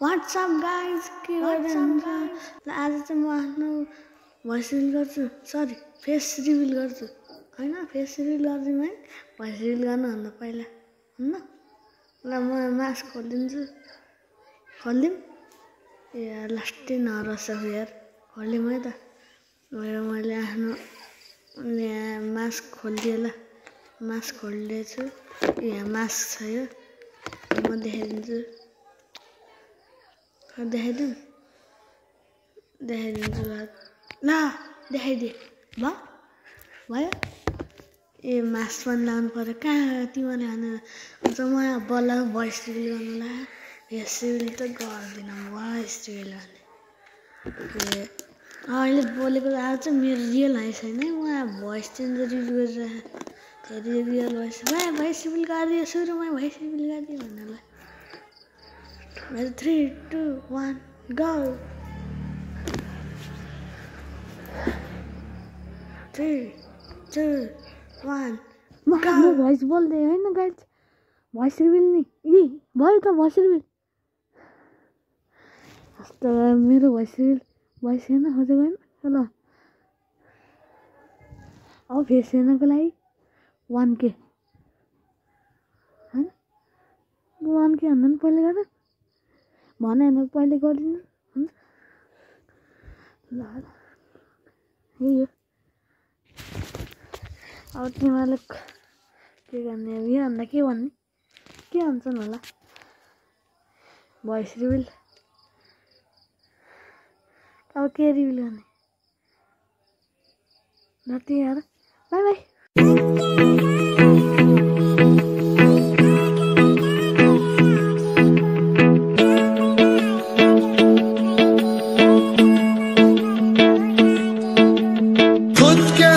WhatsApp guys के गरिरहन्छ ल आज चाहिँ म आफ्नो भोइस रिभिल गर्छु सरी फेस रिभिल गर्छु होइन फेस रिभिल गरिदिउँ है भोइस रिभिल गर्नुभन्दा पहिला हुन्न ल म मास्क खोलिदिन्छु खोलिदिउँ ए लास्टै नरस यार खोलिदिउँ है त भयो मैले आफ्नो यहाँ मास्क खोलिदिएँ ल मास्क खोलिदिएछु यहाँ मास्क छ यो म देखाइदिन्छु देखाइदिउँ देखाइदिन्छु ल देखाइदिएँ भयो ए मास्क पनि लाउनु पऱ्यो कहाँ तिमीले भने अन्त म बल्ल भोइस रिभिल गर्नुलाई फेस रिभिल त गर्दिनँ भोइस रिभिल गर्ने अहिले बोलेको आज चाहिँ मेरो रियल हाइ छैन उहाँ भोइस चेन्ज रिभिल गरिरहेको रियल भोइस भाइ भोइस रिभिल गरिदियो सुरुमा भोइस रिभिल गरिदियो भन्नलाई मेरो three two one go three two one म आफ्नो भोइस बोल्दै होइन गाइज भोइस रिभिल नि यी भयो त भोइस रिभिल यस्तो मेरो भोइस रिभिल भोइस हेर्न खोजेको होइन ल अब फेस हेर्नको लागि वान के होइन वान के भन्दा पनि पहिले गर भने होइन पहिले गरिदिनु। ल यही हो। अब तिमीहरूले के गर्ने अब योभन्दा के भन्ने? के भन्छन् होला? भोइस रिभिल अब के रिभिल गर्ने? ल भएर बाई बाई। Don't go.